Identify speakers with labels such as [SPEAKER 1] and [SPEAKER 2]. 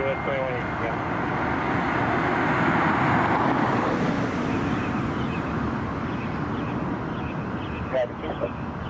[SPEAKER 1] clear. Yeah, the